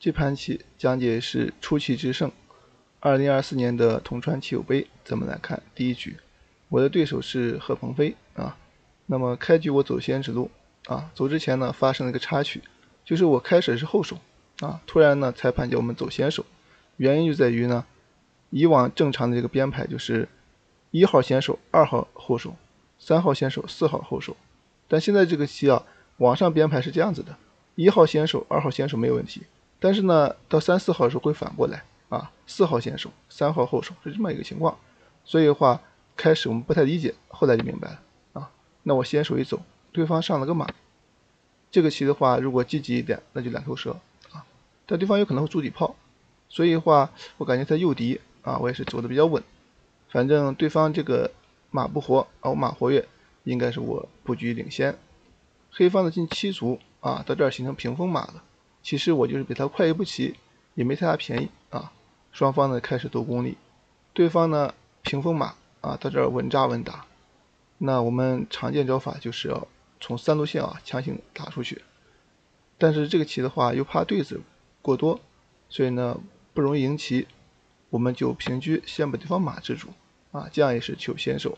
这盘棋讲解是出奇制胜。二零二四年的铜川棋友杯，咱们来看第一局。我的对手是贺鹏飞啊。那么开局我走先指路啊，走之前呢发生了一个插曲，就是我开始是后手啊，突然呢裁判叫我们走先手，原因就在于呢，以往正常的这个编排就是一号先手，二号后手，三号先手，四号后手。但现在这个棋啊，网上编排是这样子的：一号先手，二号先手没有问题，但是呢到三四号的时候会反过来。啊，四号先手，三号后手是这么一个情况，所以的话，开始我们不太理解，后来就明白了啊。那我先手一走，对方上了个马，这个棋的话，如果积极一点，那就两头蛇啊。但对方有可能会筑底炮，所以的话，我感觉他诱敌啊，我也是走的比较稳。反正对方这个马不活，啊，我马活跃，应该是我布局领先。黑方的进七卒啊，到这儿形成屏风马了。其实我就是比他快一步棋，也没太大便宜啊。双方呢开始斗功力，对方呢屏风马啊，到这儿稳扎稳打。那我们常见招法就是要从三路线啊强行打出去，但是这个棋的话又怕对子过多，所以呢不容易赢棋。我们就平车先把对方马制住啊，这样也是求先手。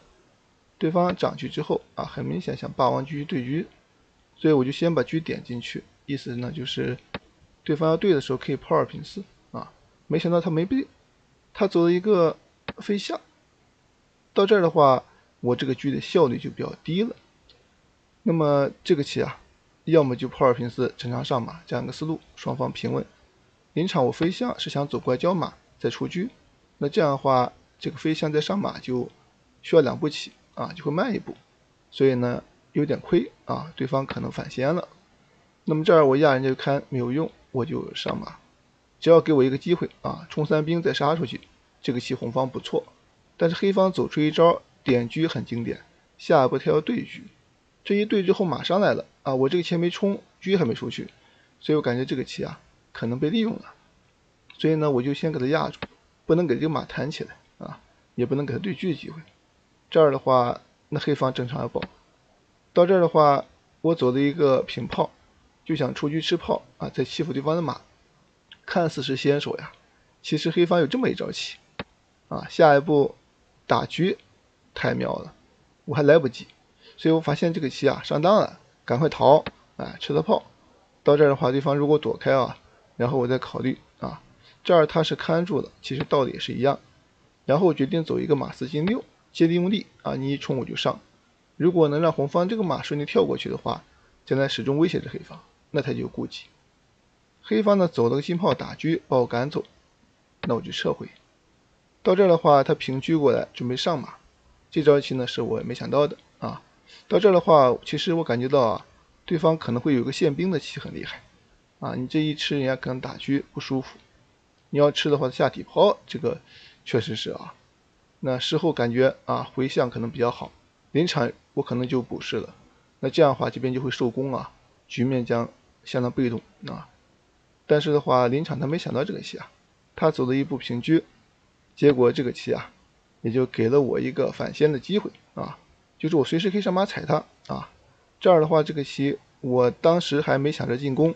对方长车之后啊，很明显想霸王车对车，所以我就先把车点进去，意思呢就是对方要对的时候可以炮二平四啊。没想到他没兵，他走了一个飞象。到这儿的话，我这个车的效率就比较低了。那么这个棋啊，要么就炮二平四正常上马这样一个思路，双方平稳。临场我飞象是想走过来交马再出车，那这样的话，这个飞象再上马就需要两步棋啊，就会慢一步，所以呢有点亏啊，对方可能反先了。那么这儿我压人家看没有用，我就上马。只要给我一个机会啊，冲三兵再杀出去，这个棋红方不错。但是黑方走出一招点车很经典，下一步他要对车，这一对之后马上来了啊，我这个棋没冲，车还没出去，所以我感觉这个棋啊可能被利用了。所以呢，我就先给他压住，不能给这个马弹起来啊，也不能给他对车的机会。这儿的话，那黑方正常要保。到这儿的话，我走的一个平炮，就想出车吃炮啊，再欺负对方的马。看似是先手呀，其实黑方有这么一招棋，啊，下一步打车太妙了，我还来不及，所以我发现这个棋啊上当了，赶快逃，哎，吃了炮。到这儿的话，对方如果躲开啊，然后我再考虑啊，这儿他是看住了，其实道理也是一样。然后我决定走一个马四进六，借力用力啊，你一冲我就上。如果能让红方这个马顺利跳过去的话，将来始终威胁着黑方，那他就有顾忌。黑方呢走了个金炮打车把我赶走，那我就撤回。到这儿的话，他平车过来准备上马，这招棋呢是我没想到的啊。到这儿的话，其实我感觉到啊，对方可能会有个宪兵的棋很厉害啊。你这一吃，人家可能打车不舒服。你要吃的话，下底炮，这个确实是啊。那事后感觉啊，回象可能比较好，临场我可能就补士了。那这样的话，这边就会受攻啊，局面将相当被动啊。但是的话，临场他没想到这个棋啊，他走了一步平车，结果这个棋啊，也就给了我一个反先的机会啊，就是我随时可以上马踩他啊。这样的话，这个棋我当时还没想着进攻，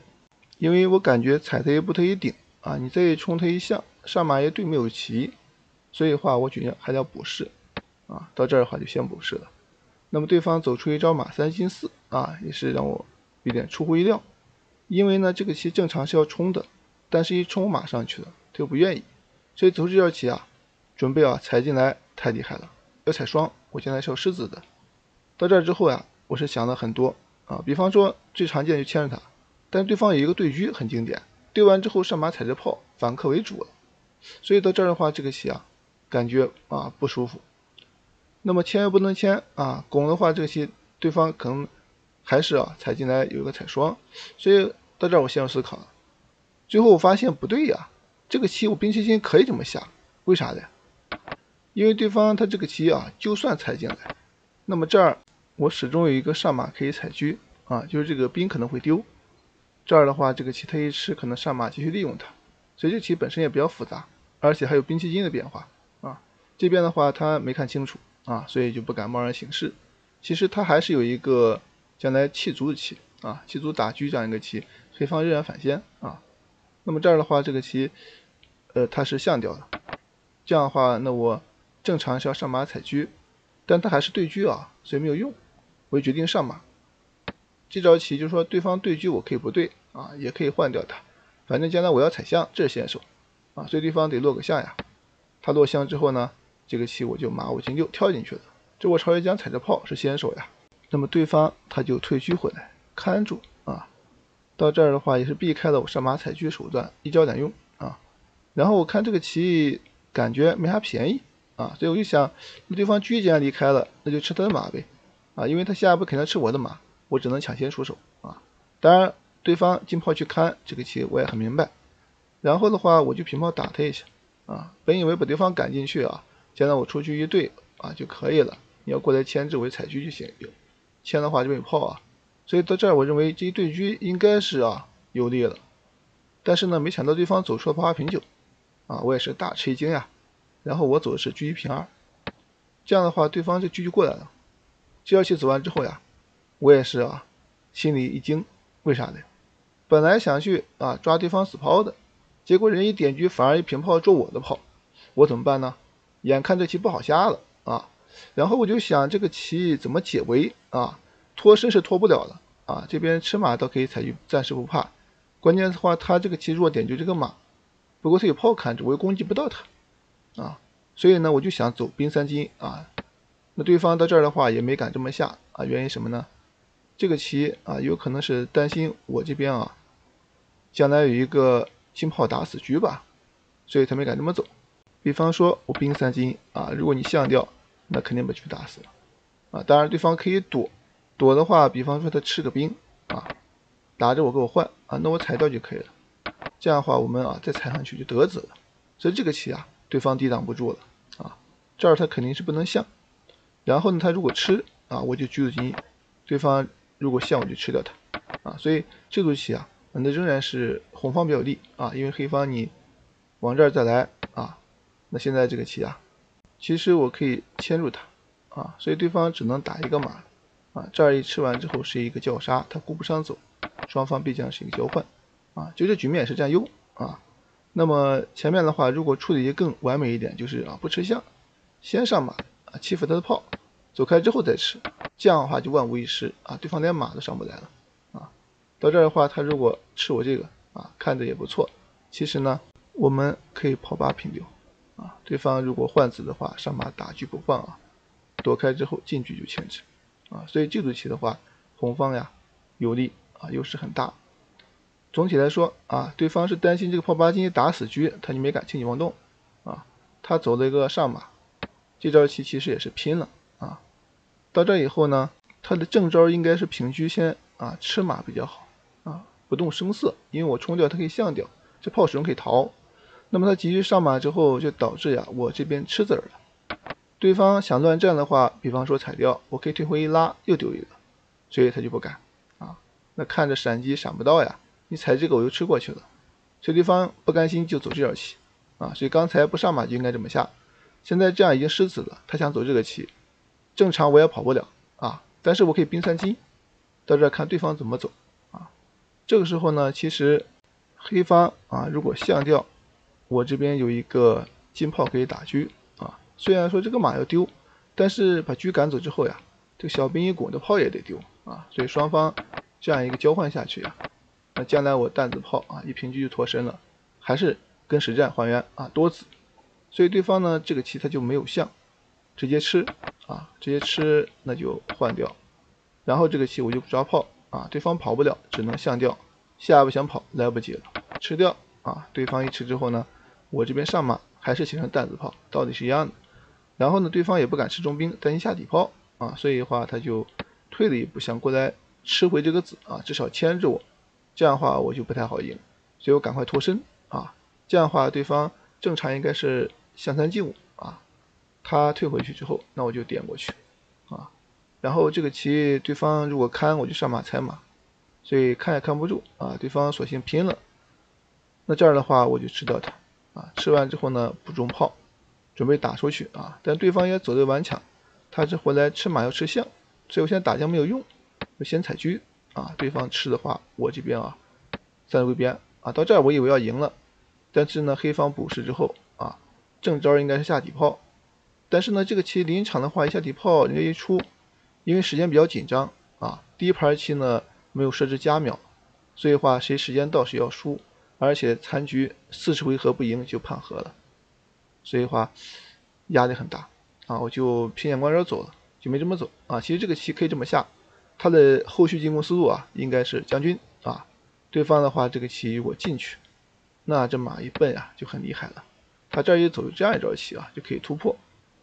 因为我感觉踩他一步他一顶啊，你再冲他一象，上马也对没有棋，所以的话我决定还要补士啊。到这儿的话就先补士了。那么对方走出一招马三进四啊，也是让我有点出乎意料。因为呢，这个棋正常是要冲的，但是一冲马上去了，他又不愿意，所以走这招棋啊，准备啊踩进来太厉害了，要踩双，我将来是要狮子的。到这儿之后呀，我是想了很多啊，比方说最常见就牵着他，但对方有一个对车很经典，对完之后上马踩着炮反客为主了，所以到这儿的话，这个棋啊感觉啊不舒服。那么牵又不能牵啊，拱的话这个棋对方可能。还是啊，踩进来有一个踩双，所以到这儿我陷入思考。最后我发现不对呀，这个棋我兵七进可以这么下，为啥呢？因为对方他这个棋啊，就算踩进来，那么这儿我始终有一个上马可以踩车啊，就是这个兵可能会丢。这儿的话，这个棋他一吃，可能上马继续利用它，所以这棋本身也比较复杂，而且还有兵七进的变化啊。这边的话他没看清楚啊，所以就不敢贸然行事。其实他还是有一个。将来弃卒的棋啊，弃卒打车这样一个棋，黑方仍然反先啊。那么这儿的话，这个棋，呃，它是象掉的。这样的话，那我正常是要上马踩车，但他还是对车啊，所以没有用。我就决定上马。这招棋就是说，对方对车我可以不对啊，也可以换掉他。反正将来我要踩象，这是先手啊，所以对方得落个象呀。他落象之后呢，这个棋我就马五进六跳进去了。这我朝野将踩着炮是先手呀。那么对方他就退车回来看住。到这儿的话也是避开了我上马踩车手段，一招两用啊。然后我看这个棋感觉没啥便宜啊，所以我就想，那对方车既然离开了，那就吃他的马呗啊，因为他下一步肯定吃我的马，我只能抢先出手啊。当然，对方进炮去看这个棋我也很明白。然后的话我就平炮打他一下啊，本以为把对方赶进去啊，将来我出去一对啊就可以了。你要过来牵制我踩车就行，牵的话就没炮啊。所以到这儿，我认为这一对车应该是啊有利了，但是呢，没想到对方走出了八平九，啊，我也是大吃一惊呀。然后我走的是车一平二，这样的话，对方这车就过来了。这招棋走完之后呀，我也是啊，心里一惊，为啥呢？本来想去啊抓对方死炮的，结果人一点车反而一平炮捉我的炮，我怎么办呢？眼看这棋不好下了啊，然后我就想这个棋怎么解围啊？脱身是脱不了了啊，这边吃马倒可以采取，暂时不怕。关键的话，他这个棋弱点就这个马，不过他有炮看着，我又攻击不到他啊，所以呢，我就想走兵三进啊。那对方到这儿的话也没敢这么下啊，原因什么呢？这个棋啊，有可能是担心我这边啊，将来有一个金炮打死局吧，所以他没敢这么走。比方说我兵三进啊，如果你象掉，那肯定把车打死了啊。当然对方可以躲。躲的话，比方说他吃个兵啊，打着我给我换啊，那我踩掉就可以了。这样的话，我们啊再踩上去就得子了。所以这个棋啊，对方抵挡不住了啊。这儿他肯定是不能象，然后呢，他如果吃啊，我就车子进；对方如果象，我就吃掉他啊。所以这步棋啊，那仍然是红方比较利啊，因为黑方你往这儿再来啊，那现在这个棋啊，其实我可以牵住他啊，所以对方只能打一个马。啊，这儿一吃完之后是一个叫杀，他顾不上走，双方必将是一个交换，啊，就这局面是占优啊。那么前面的话，如果处理的更完美一点，就是啊不吃象，先上马啊欺负他的炮，走开之后再吃，这样的话就万无一失啊，对方连马都上不来了啊。到这儿的话，他如果吃我这个啊，看着也不错。其实呢，我们可以炮八平六啊，对方如果换子的话，上马打车不放啊，躲开之后进车就牵制。啊，所以这组棋的话，红方呀有利啊，优势很大。总体来说啊，对方是担心这个炮八进一打死车，他就没敢轻举妄动啊。他走了一个上马，这招棋其实也是拼了啊。到这以后呢，他的正招应该是平车先啊吃马比较好啊，不动声色，因为我冲掉他可以象掉，这炮始终可以逃。那么他急于上马之后，就导致呀我这边吃子儿了。对方想乱战的话，比方说踩掉，我可以退回一拉，又丢一个，所以他就不敢啊。那看着闪击闪不到呀，你踩这个我又吃过去了，所以对方不甘心就走这条棋啊。所以刚才不上马就应该这么下，现在这样已经失子了，他想走这个棋，正常我也跑不了啊。但是我可以兵三进，到这看对方怎么走啊。这个时候呢，其实黑方啊如果象掉，我这边有一个金炮可以打车。虽然说这个马要丢，但是把车赶走之后呀，这个小兵一拱，这炮也得丢啊。所以双方这样一个交换下去呀，那将来我担子炮啊一平车就脱身了，还是跟实战还原啊多子。所以对方呢这个棋他就没有象，直接吃啊，直接吃那就换掉。然后这个棋我就不抓炮啊，对方跑不了，只能象掉。下一步想跑来不及了，吃掉啊。对方一吃之后呢，我这边上马还是形成担子炮，道理是一样的。然后呢，对方也不敢吃中兵，担心下底炮啊，所以的话他就退了一步，想过来吃回这个子啊，至少牵制我，这样的话我就不太好赢，所以我赶快脱身啊，这样的话对方正常应该是象三进五啊，他退回去之后，那我就点过去啊，然后这个棋对方如果看我就上马踩马，所以看也看不住啊，对方索性拼了，那这样的话我就吃掉他啊，吃完之后呢不中炮。准备打出去啊，但对方也走得顽强，他是回来吃马要吃象，所以我现在打将没有用，我先踩车啊。对方吃的话，我这边啊三路边啊，到这儿我以为要赢了，但是呢，黑方补士之后啊，正招应该是下底炮，但是呢，这个棋临场的话一下底炮人家一出，因为时间比较紧张啊，第一盘棋呢没有设置加秒，所以话谁时间到谁要输，而且残局四十回合不赢就判和了，所以话压力很大啊，我就偏眼观者走了，就没这么走啊。其实这个棋可以这么下，他的后续进攻思路啊应该是将军啊。对方的话，这个棋如果进去，那这马一奔呀就很厉害了。他这儿一走这样一招棋啊，就可以突破。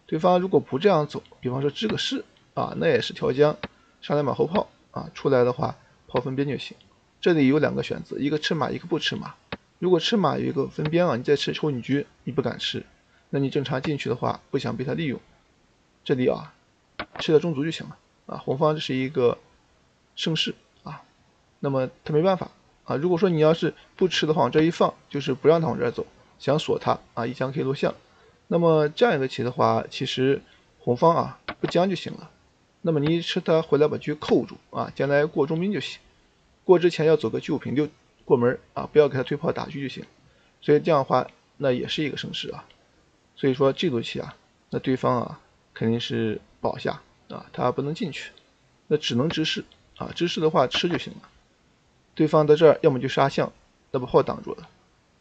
对方如果不这样走，比方说支个士啊，那也是调将，上来马后炮啊，出来的话炮分边就行。这里有两个选择，一个吃马，一个不吃马。如果吃马有一个分边啊，你再吃抽女车，你不敢吃，那你正常进去的话，不想被他利用。这里啊，吃了中卒就行了啊。红方这是一个胜势啊，那么他没办法。啊，如果说你要是不吃的话，往这一放，就是不让他往这儿走，想锁他啊，一将可以落象。那么这样一个棋的话，其实红方啊不将就行了。那么你吃他回来把车扣住啊，将来过中兵就行。过之前要走个车五平六过门啊，不要给他推炮打车就行。所以这样的话，那也是一个胜势啊。所以说这步棋啊，那对方啊肯定是保下啊，他不能进去，那只能直士啊，直士的话吃就行了。对方在这儿，要么就杀象，那把炮挡住了；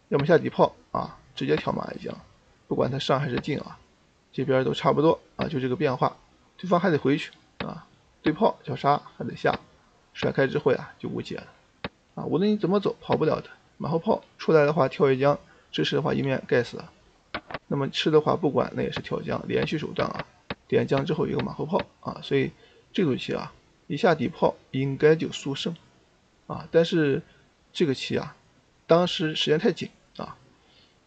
要么下底炮啊，直接跳马一将，不管他上还是进啊，这边都差不多啊，就这个变化。对方还得回去啊，对炮叫杀还得下，甩开之后呀就无解了啊。无论你怎么走，跑不了的。马后炮出来的话跳一将，支持的话一面盖死了。那么吃的话不管，那也是跳将，连续手段啊，点将之后一个马后炮啊，所以这组棋啊，一下底炮应该就速胜。啊，但是这个棋啊，当时时间太紧啊，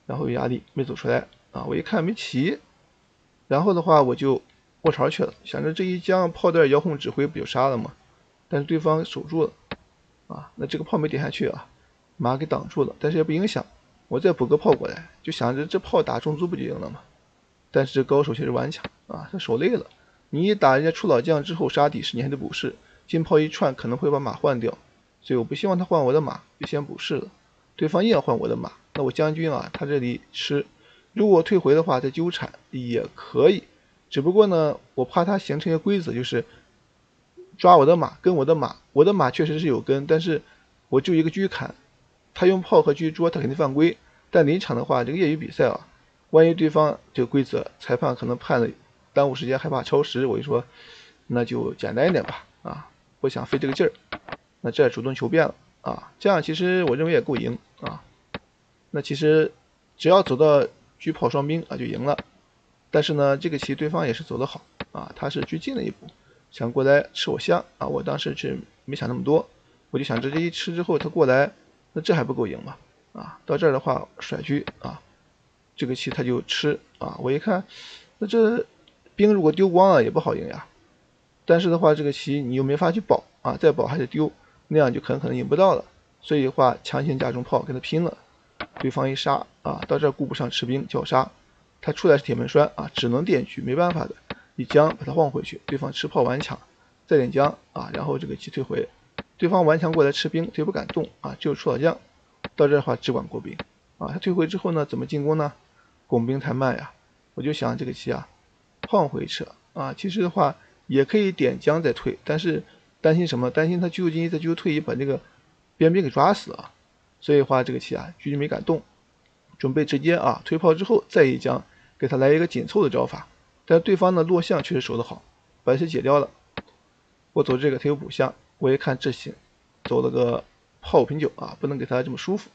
然后有压力没走出来啊。我一看没棋，然后的话我就卧槽去了，想着这一将炮弹遥控指挥不就杀了吗？但是对方守住了啊，那这个炮没点下去啊，马给挡住了，但是也不影响，我再补个炮过来，就想着这炮打中卒不就赢了吗？但是高手确实顽强啊，他守累了，你一打人家出老将之后杀底时，你还得补士，金炮一串可能会把马换掉。所以我不希望他换我的马，就先补士了。对方硬要换我的马，那我将军啊，他这里吃，如果退回的话再纠缠也可以。只不过呢，我怕他形成一个规则，就是抓我的马，跟我的马，我的马确实是有根，但是我就一个车砍，他用炮和车捉，他肯定犯规。但临场的话，这个业余比赛啊，万一对方这个规则裁判可能判了耽误时间，害怕超时，我就说那就简单一点吧，啊，不想费这个劲儿。那这主动求变了啊，这样其实我认为也够赢啊。那其实只要走到车炮双兵啊就赢了。但是呢，这个棋对方也是走得好啊，他是车进了一步，想过来吃我香啊。我当时是没想那么多，我就想直接一吃之后他过来，那这还不够赢吗？啊，到这儿的话甩车啊，这个棋他就吃啊。我一看，那这兵如果丢光了也不好赢呀。但是的话，这个棋你又没法去保啊，再保还得丢。那样就很可能赢不到了，所以的话强行加重炮跟他拼了，对方一杀啊，到这儿顾不上吃兵叫杀，他出来是铁门栓啊，只能点车，没办法的，一将把他晃回去，对方吃炮顽强，再点将啊，然后这个棋退回，对方顽强过来吃兵，他不敢动啊，就出老将，到这的话只管过兵啊，他退回之后呢，怎么进攻呢？拱兵太慢呀，我就想这个棋啊，晃回撤啊，其实的话也可以点将再退，但是。担心什么？担心他居后进一再居后退一，把这个边兵给抓死啊！所以话这个棋啊，居军没敢动，准备直接啊推炮之后再一将，给他来一个紧凑的招法。但对方的落象确实守得好，白棋解掉了。我走这个他有补象，我一看这行，走了个炮五平九啊，不能给他这么舒服。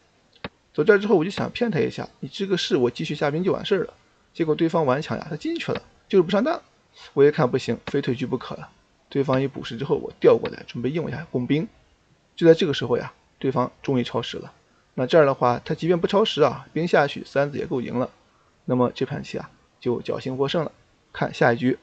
走这之后我就想骗他一下，你这个士我继续下兵就完事儿了。结果对方顽强呀，他进去了，就是不上当。我一看不行，非退车不可了。对方一补士之后，我调过来准备应我一下拱兵，就在这个时候呀，对方终于超时了。那这样的话，他即便不超时啊，兵下去三子也够赢了。那么这盘棋啊，就侥幸获胜了。看下一局。